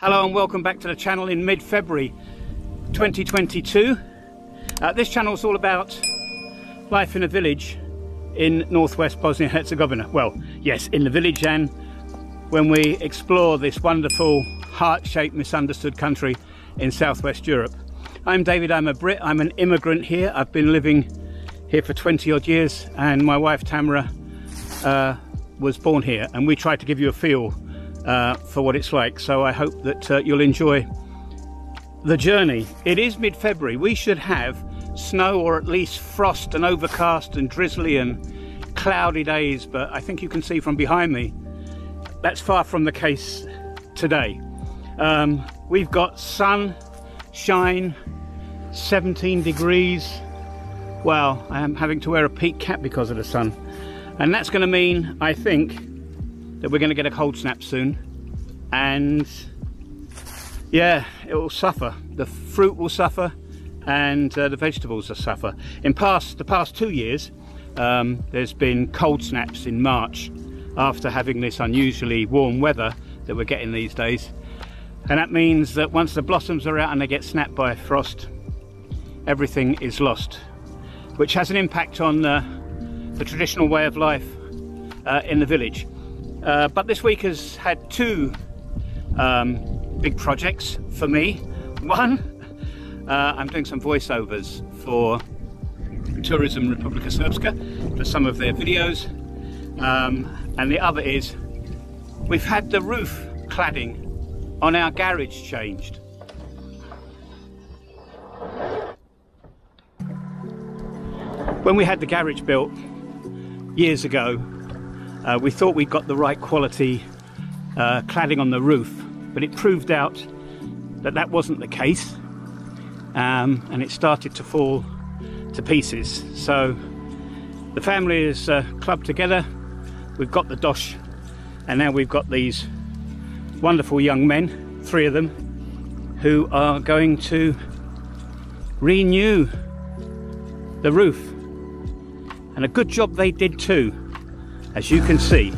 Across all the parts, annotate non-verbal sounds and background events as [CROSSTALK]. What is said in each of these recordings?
Hello and welcome back to the channel in mid-February 2022. Uh, this channel is all about life in a village in northwest Bosnia-Herzegovina. Well, yes, in the village and when we explore this wonderful heart-shaped misunderstood country in southwest Europe. I'm David, I'm a Brit, I'm an immigrant here. I've been living here for 20 odd years and my wife Tamara uh, was born here and we tried to give you a feel uh, for what it's like. So I hope that uh, you'll enjoy the journey. It is mid-February. We should have snow or at least frost and overcast and drizzly and cloudy days, but I think you can see from behind me that's far from the case today. Um, we've got sun, shine, 17 degrees. Well, I am having to wear a peak cap because of the sun. And that's going to mean, I think, that we're going to get a cold snap soon. And yeah, it will suffer. The fruit will suffer and uh, the vegetables will suffer. In past, the past two years, um, there's been cold snaps in March after having this unusually warm weather that we're getting these days. And that means that once the blossoms are out and they get snapped by frost, everything is lost, which has an impact on uh, the traditional way of life uh, in the village. Uh, but this week has had two um, big projects for me. [LAUGHS] One, uh, I'm doing some voiceovers for Tourism Republika Srpska for some of their videos. Um, and the other is we've had the roof cladding on our garage changed. When we had the garage built years ago, uh, we thought we'd got the right quality uh, cladding on the roof, but it proved out that that wasn't the case, um, and it started to fall to pieces. So the family is uh, clubbed together. We've got the dosh, and now we've got these wonderful young men, three of them, who are going to renew the roof. And a good job they did too as you can see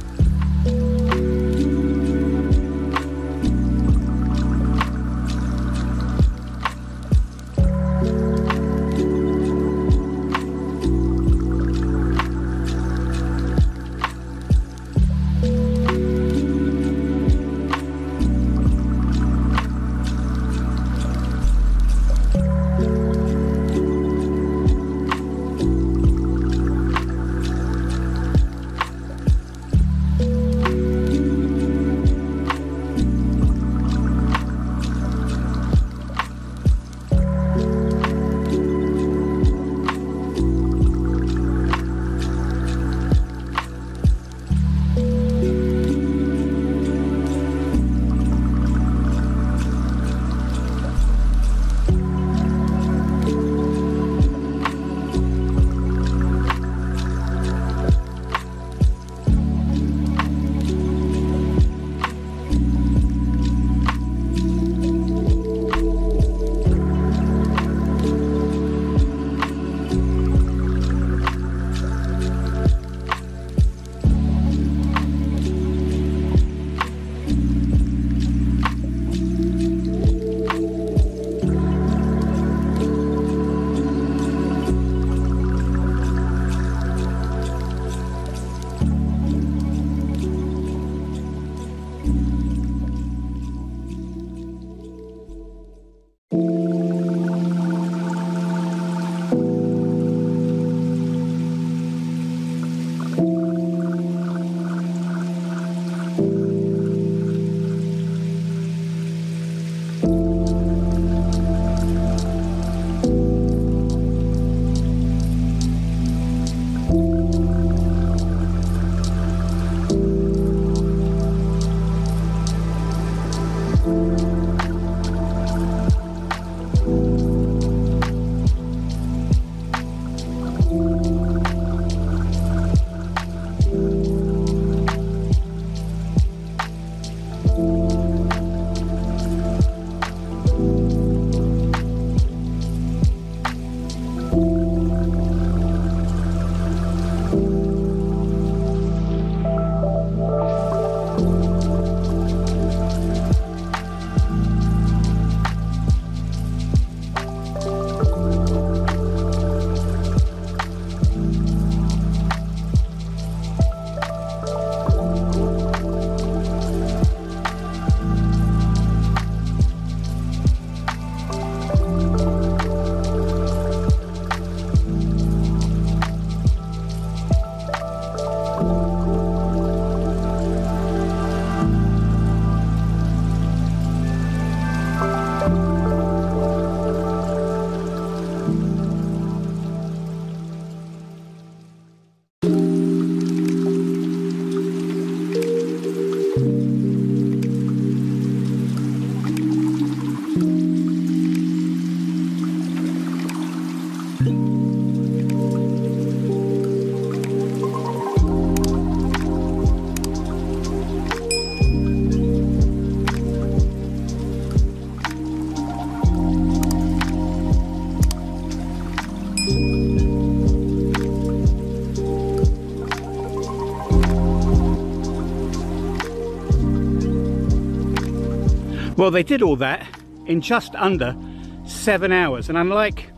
Well, they did all that in just under seven hours. And unlike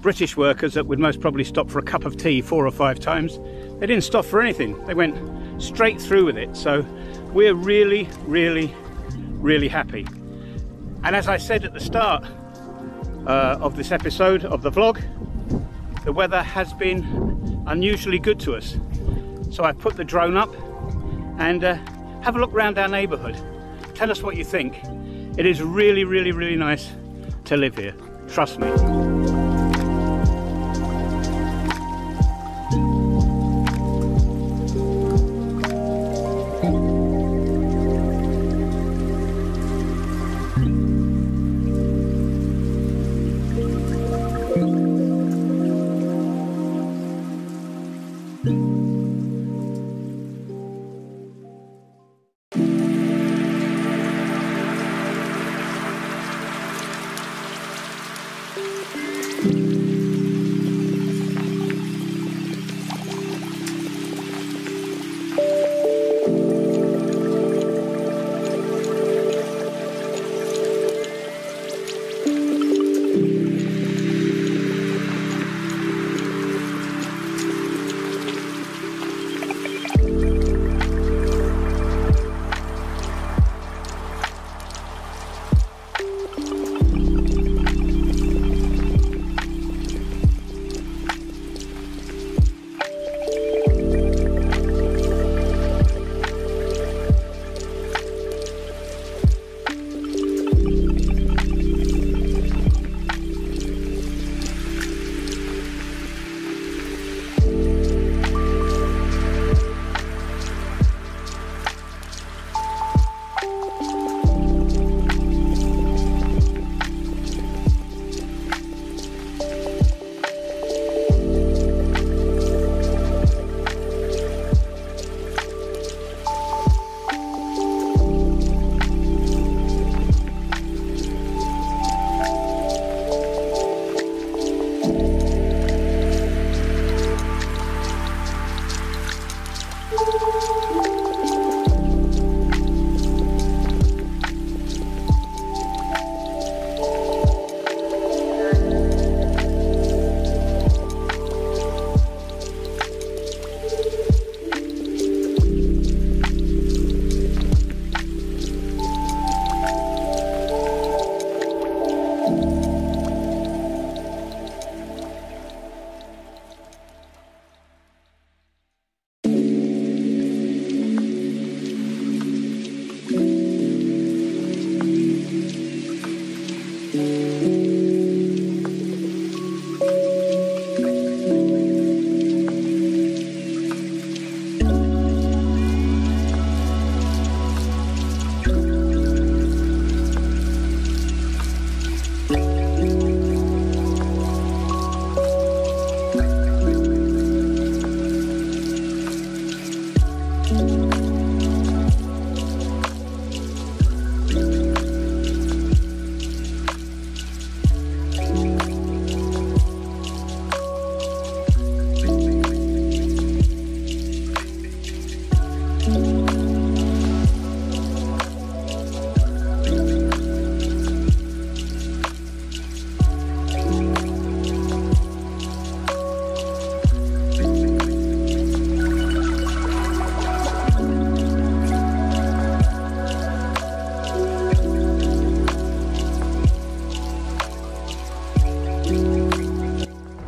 British workers that would most probably stop for a cup of tea four or five times, they didn't stop for anything. They went straight through with it. So we're really, really, really happy. And as I said at the start uh, of this episode of the vlog, the weather has been unusually good to us. So I put the drone up and uh, have a look around our neighbourhood. Tell us what you think. It is really, really, really nice to live here. Trust me.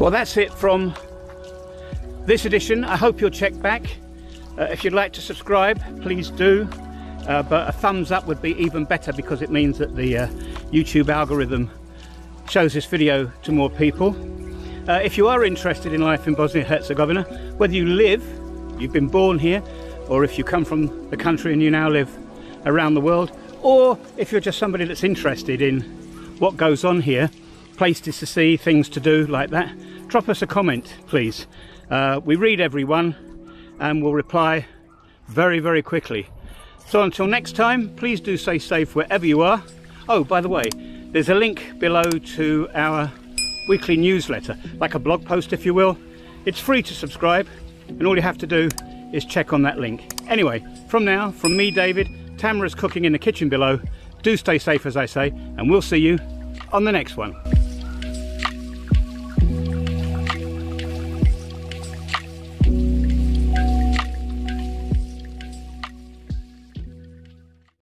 Well, that's it from this edition. I hope you'll check back. Uh, if you'd like to subscribe, please do. Uh, but a thumbs up would be even better because it means that the uh, YouTube algorithm shows this video to more people. Uh, if you are interested in life in Bosnia-Herzegovina, whether you live, you've been born here, or if you come from the country and you now live around the world, or if you're just somebody that's interested in what goes on here, places to see, things to do like that, drop us a comment, please. Uh, we read everyone and we'll reply very, very quickly. So until next time, please do stay safe wherever you are. Oh, by the way, there's a link below to our weekly newsletter, like a blog post, if you will. It's free to subscribe, and all you have to do is check on that link. Anyway, from now, from me, David, Tamara's cooking in the kitchen below. Do stay safe, as I say, and we'll see you on the next one.